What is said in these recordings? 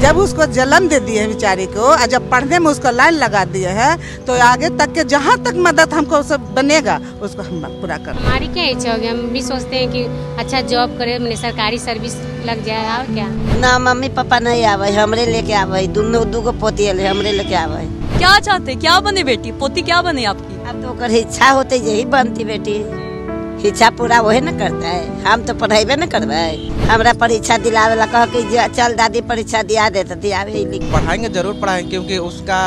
जब उसको जन्म दे दिए हैं बेचारी को और जब पढ़ने में उसको लाइन लगा दिए हैं तो आगे तक के जहाँ तक मदद हमको सब बनेगा उसको हम पूरा कर हमारी क्या इच्छा होगी? हम भी सोचते हैं कि अच्छा जॉब करे मैंने सरकारी सर्विस लग जाए और क्या? ना मम्मी पापा नहीं आवे हमरे लेके आवे दुनो दूगो पोती है हमरे लेके आवे। क्या चाहते? क्या बने बेटी? पोती क्या बने आपकी? अब तो इच्छा होते यही बनती बेटी। इच्छा पूरा वही न करता। है हम तो पढ़ेबे न करबे। हमरा परीक्षा दिलावे ला कह कि जे चल दादी परीक्षा दिया दे तो दियावे ही लिख पढ़ाएँगे ज़रूर पढ़ाएँगे क्योंकि उसका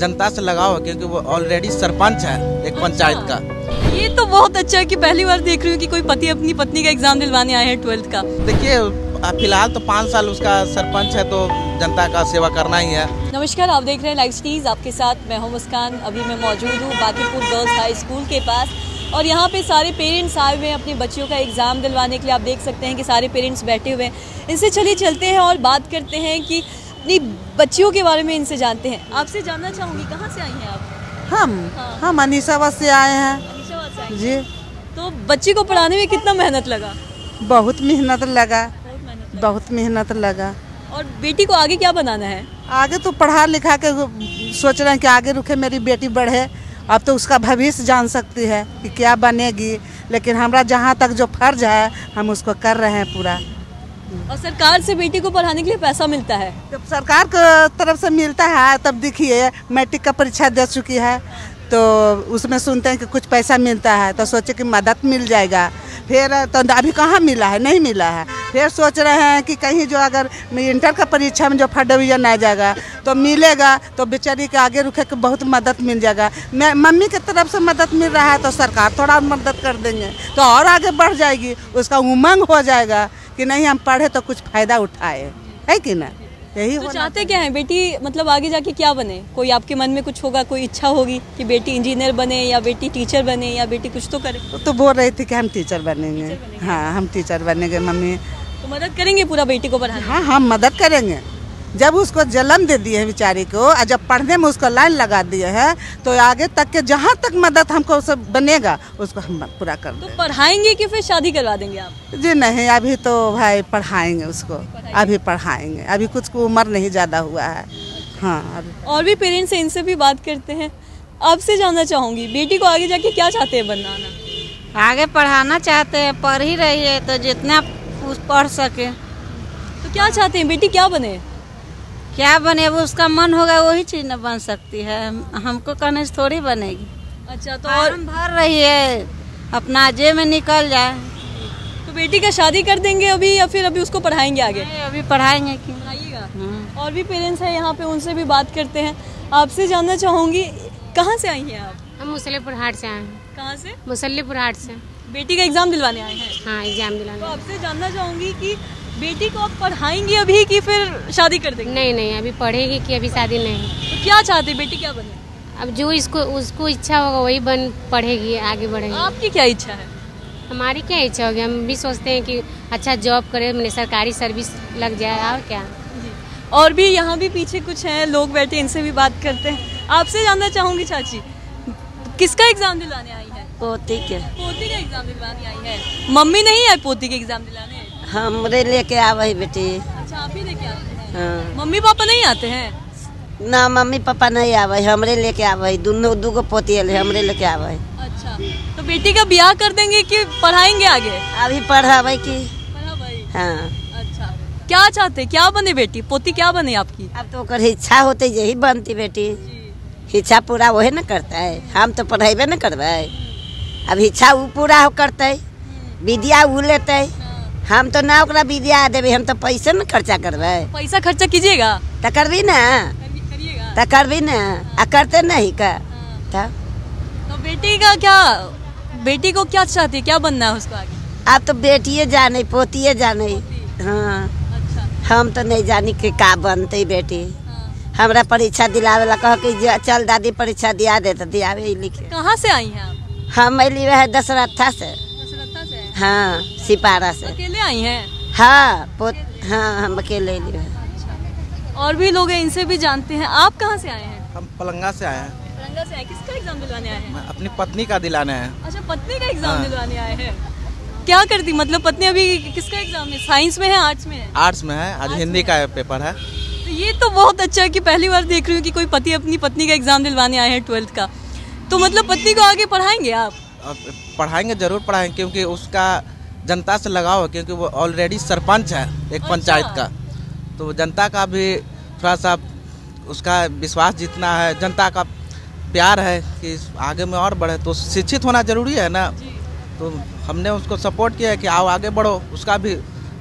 जनता से लगाव है क्योंकि वो ऑलरेडी सरपंच है एक पंचायत का। ये तो बहुत अच्छा है कि पहली बार देख रही हूँ कि कोई पति अपनी पत्नी का एग्ज़ाम दिलवाने आए हैं ट्वेल्थ का। देखिए फ़िलहाल तो पाँच साल उसका सरपंच है तो जनता का सेवा करना ही है। नमस्कार आप देख रहे हैं लाइव स्टीज आपके साथ मैं हूँ मुस्कान। अभी मैं मौजूद हूँ बाकीपुर गर्ल्स हाई स्कूल के पास। और यहाँ पे सारे पेरेंट्स आए हुए हैं अपने बच्चियों का एग्ज़ाम दिलवाने के लिए। आप देख सकते हैं कि सारे पेरेंट्स बैठे हुए हैं। इनसे चलिए चलते हैं और बात करते हैं कि अपनी बच्चियों के बारे में इनसे जानते हैं। आपसे जानना चाहूँगी कहाँ से आई हैं आप? हम? हम अनिसाबाद से आए हैं। अनिशाबाद हैं। जी। तो बच्ची को पढ़ाने में कितना मेहनत लगा? बहुत मेहनत लगा। बहुत मेहनत लगा। और बेटी को आगे क्या बनाना है? आगे तो पढ़ा लिखा के सोच रहे हैं कि आगे रुके मेरी बेटी बढ़े। अब तो उसका भविष्य जान सकती है कि क्या बनेगी लेकिन हमारा जहाँ तक जो फ़र्ज़ है हम उसको कर रहे हैं पूरा। और सरकार से बेटी को पढ़ाने के लिए पैसा मिलता है? जब सरकार की तरफ़ से मिलता है तब देखिए मैट्रिक का परीक्षा दे चुकी है तो उसमें सुनते हैं कि कुछ पैसा मिलता है तो सोचे कि मदद मिल जाएगा। फिर तो अभी कहाँ मिला है? नहीं मिला है। फिर सोच रहे हैं कि कहीं जो अगर इंटर का परीक्षा में जो फ़र्स्ट डिवीज़न आ जाएगा तो मिलेगा तो बेचारी के आगे रुके के बहुत मदद मिल जाएगा। मैं मम्मी की तरफ़ से मदद मिल रहा है तो सरकार थोड़ा मदद कर देंगे तो और आगे बढ़ जाएगी उसका उमंग हो जाएगा कि नहीं हम पढ़े तो कुछ फ़ायदा उठाए। है कि ना? यही तो चाहते क्या है? बेटी मतलब आगे जाके क्या बने? कोई आपके मन में कुछ होगा कोई इच्छा होगी कि बेटी इंजीनियर बने या बेटी टीचर बने या बेटी कुछ तो करे? तो बोल रही थी कि हम टीचर बनेंगे। हाँ हम टीचर बनेंगे मम्मी तो मदद करेंगे पूरा बेटी को पढ़ाने हाँ हम मदद करेंगे। जब उसको जन्म दे दिए हैं बेचारी को और जब पढ़ने में उसको लाइन लगा दिए हैं तो आगे तक के जहाँ तक मदद हमको सब बनेगा उसको हम पूरा कर तो पढ़ाएँगे कि फिर शादी करवा देंगे आप? जी नहीं अभी तो भाई पढ़ाएँगे उसको पढ़ाएँगे। अभी पढ़ाएँगे अभी कुछ को उम्र नहीं ज़्यादा हुआ है। हाँ अभी और भी पेरेंट्स हैं इनसे भी बात करते हैं। आपसे जानना चाहूँगी बेटी को आगे जाके क्या चाहते हैं बनाना आगे पढ़ाना चाहते हैं पढ़ ही रही है तो जितना उस पढ़ सके। तो क्या चाहते हैं? बेटी क्या बने? क्या बने? अब उसका मन होगा वही चीज़ ना बन सकती है। हमको कहने से थोड़ी बनेगी। अच्छा तो और भर रही है। अपना जे में निकल जाए। तो बेटी का शादी कर देंगे अभी या फिर अभी उसको पढ़ाएँगे आगे? अभी पढ़ाएँगे क्यों? पढ़ाइएगा। हम्म। और भी पेरेंट्स हैं यहाँ पे उनसे भी बात करते हैं। आपसे जानना चाहूँगी कहाँ से आई हैं आप? हम मुसल्लीपुर हाट से आए हैं। कहाँ से? मुसल्लीपुर हाट से। बेटी का एग्ज़ाम दिलवाने आए हैं। हाँ एग्ज़ाम दिलाने तो आपसे जानना चाहूँगी कि बेटी को आप पढ़ाएँगे अभी कि फिर शादी कर देंगे? नहीं नहीं अभी पढ़ेगी कि अभी शादी नहीं। तो क्या चाहते बेटी क्या बने? अब जो इसको उसको इच्छा होगा वही बन पढ़ेगी आगे बढ़ेगी। आपकी क्या इच्छा है? हमारी क्या इच्छा होगी? हम भी सोचते हैं कि अच्छा जॉब करे मैंने सरकारी सर्विस लग जाए और क्या? और भी यहाँ भी पीछे कुछ हैं लोग बैठे इनसे भी बात करते हैं। आपसे जानना चाहूँगी चाची किसका एग्ज़ाम दिलाने आई? पोती के। पोती का एग्ज़ाम दिलवाने आई है। मम्मी नहीं आई पोती के एग्ज़ाम दिलाने? हमरे लेके आवे बेटी। अच्छा आप ही लेके आते हैं? हाँ। मम्मी पापा नहीं आते हैं? ना मम्मी पापा नहीं आवे हमरे लेके आवे दुनो दूगो पोती है हमरे लेके आवे अच्छा। तो बेटी का ब्याह कर देंगे कि पढ़ाएँगे आगे? अभी पढ़ावे की। पढ़ा भाई हाँ। अच्छा। क्या चाहते? क्या बने बेटी? पोती क्या बने आपकी? अब तो ओकर इच्छा होते यही बनती बेटी। इच्छा पूरा वही ना करता। है हम तो पढ़ेबे न करबे। अब इच्छा उ पूरा हो करते विद्या उ लेते हम तो ना ओकरा विद्या देवे हम तो पैसे न खर्चा करबे। पैसा खर्चा कीजिएगा? तो करबी ना। करिएगा? तो करबी ना आ करते नहीं का। तो तो बेटी का क्या बेटी को क्या चाहती है क्या बनना है उसको आगे? अब तो बेटिए जाने पोतिए जाने। हाँ। अच्छा। हम तो नहीं जानी कि का बनते बेटी। हाँ। हमरा परीक्षा दिलावे ला कह कि चल दादी परीक्षा दिया दे तो दियावे ही लिखे कहाँ से आई हैं आप? हम अली रहे दशरथा से। दशरथा से? हाँ सिपारा से। अकेले आई हैं? हाँ पोत हाँ हम अकेले अली रहे। और भी लोग हैं इनसे भी जानते हैं। आप कहाँ से आए हैं? हम पलंगा से आए हैं। रंगा से आए। किसका एग्ज़ाम दिलवाने आए हैं? अपनी पत्नी का दिलाने हैं अच्छा पत्नी का एग्ज़ाम हाँ। दिलवाने आए हैं। क्या करती? मतलब पत्नी अभी किसका एग्ज़ाम है? साइंस में है आर्ट्स में है? आर्ट्स में है। आज हिंदी का पेपर है। तो ये तो बहुत अच्छा है कि पहली बार देख रही हूँ कि कोई पति अपनी पत्नी का एग्ज़ाम दिलवाने आए हैं ट्वेल्थ का। तो मतलब पत्नी को आगे पढ़ाएँगे आप? पढ़ाएँगे ज़रूर पढ़ाएँगे क्योंकि उसका जनता से लगाव है क्योंकि वो ऑलरेडी सरपंच है एक अच्छा। पंचायत का। तो जनता का भी थोड़ा सा उसका विश्वास जीतना है जनता का प्यार है कि आगे में और बढ़े। तो शिक्षित होना ज़रूरी है ना? तो हमने उसको सपोर्ट किया है कि आओ आगे बढ़ो उसका भी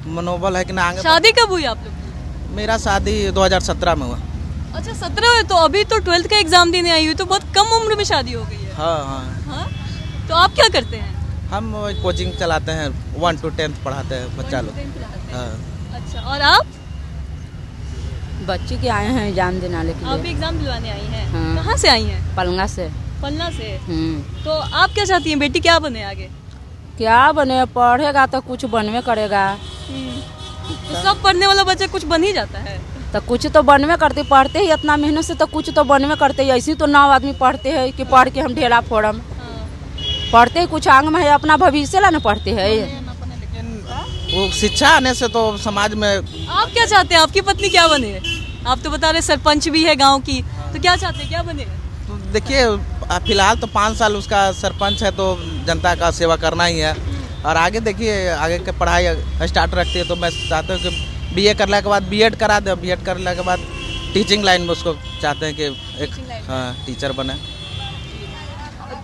मनोबल है कि ना आगे शादी कब हुई आप लोग मेरा शादी 2017 में हुआ। अच्छा सत्रह तो अभी तो ट्वेल्थ का एग्ज़ाम देने आई हुई तो बहुत कम उम्र में शादी हो गई है। हाँ हाँ। हाँ? तो आप क्या करते हैं? हम कोचिंग चलाते हैं वन टू टेंथ पढ़ाते हैं बच्चा लोग। हाँ। अच्छा और आप? बच्ची के आए हैं एग्ज़ाम देने के आप भी एग्ज़ाम दिलवाने आई हैं। हाँ। कहाँ से आई हैं? पलंगा से। पन्ना से? हम्म। तो आप क्या चाहती हैं बेटी क्या बने आगे? क्या बने पढ़ेगा तो कुछ बनवे करेगा। तो सब पढ़ने वाला बच्चा कुछ बन ही जाता है। तो कुछ तो बनवे करते पढ़ते ही इतना मेहनत से तो कुछ तो बनवे करते ही। ऐसे तो नौ आदमी पढ़ते हैं कि पढ़ के हम ढेला फोड़म। पढ़ते ही कुछ आंग में है अपना भविष्य ला ना पढ़ते है। वो शिक्षा आने से तो समाज में आप क्या चाहते हैं? आपकी पत्नी क्या बने? आप तो बता रहे सरपंच भी है गाँव की तो क्या चाहते हैं? क्या बने? तो देखिए फ़िलहाल तो पाँच साल उसका सरपंच है तो जनता का सेवा करना ही है। और आगे देखिए आगे के पढ़ाई स्टार्ट रखती है तो मैं चाहता हूँ कि बीए करने के बाद बीएड करा दे बीएड करने के बाद टीचिंग लाइन में उसको चाहते हैं कि एक हाँ टीचर बने।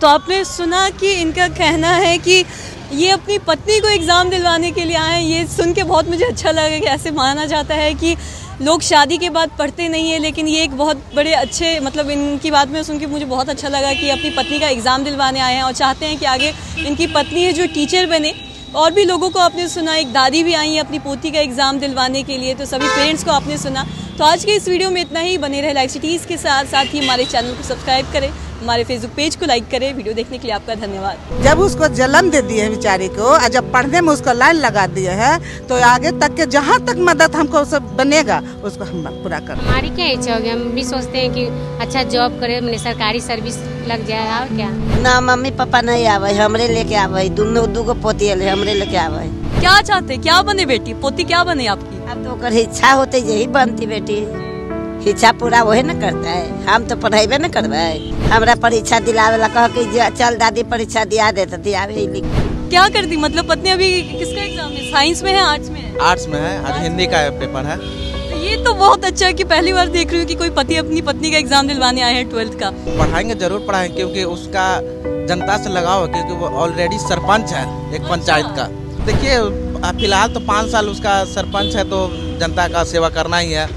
तो आपने सुना कि इनका कहना है कि ये अपनी पत्नी को एग्ज़ाम दिलवाने के लिए आए हैं। ये सुन के बहुत मुझे अच्छा लगा कि ऐसे माना जाता है कि लोग शादी के बाद पढ़ते नहीं है लेकिन ये एक बहुत बड़े अच्छे मतलब इनकी बात में सुन के मुझे बहुत अच्छा लगा कि अपनी पत्नी का एग्ज़ाम दिलवाने आए हैं और चाहते हैं कि आगे इनकी पत्नी है जो टीचर बने। और भी लोगों को आपने सुना, एक दादी भी आई है अपनी पोती का एग्ज़ाम दिलवाने के लिए तो सभी पेरेंट्स को आपने सुना। तो आज के इस वीडियो में इतना ही। बने रहे लाइक सिटीज़ के साथ। साथ ही हमारे चैनल को सब्सक्राइब करें। हमारे फेसबुक पेज को लाइक करें। वीडियो देखने के लिए आपका धन्यवाद। जब उसको जन्म दे दिए हैं बेचारी को और जब पढ़ने में उसको लाइन लगा दिए है तो आगे तक के जहाँ तक मदद हमको सब बनेगा उसको हम पूरा कर हमारी क्या इच्छा होगी? हम भी सोचते हैं कि अच्छा जॉब करे मैंने सरकारी सर्विस लग जाए और क्या? ना मम्मी पापा नहीं आवे हमरे लेके आवे दुनो दूगो पोती है हमरे लेके आवे। क्या चाहते? क्या बने बेटी? पोती क्या बने आपकी? अब तो इच्छा होते यही बनती बेटी। इच्छा पूरा वही न करता। है हम तो पढ़ेबे न करबे। हमरा परीक्षा दिलावे ला कह कि जा- चल दादी परीक्षा दिया दे तो दियावे ही लिख। क्या करती? मतलब पत्नी अभी किसका एग्ज़ाम है? साइंस में है आर्ट्स में है? आर्ट्स में है आज हिंदी का पेपर है। तो ये तो बहुत अच्छा है कि पहली बार देख रही हूँ कि कोई पति अपनी पत्नी का एग्ज़ाम दिलवाने आए हैं ट्वेल्थ का। पढ़ाएँगे ज़रूर पढ़ाएँगे क्योंकि उसका जनता से लगाव है क्योंकि वो ऑलरेडी सरपंच है एक अच्छा। पंचायत का। देखिए फ़िलहाल तो पाँच साल उसका सरपंच है तो जनता का सेवा करना ही है।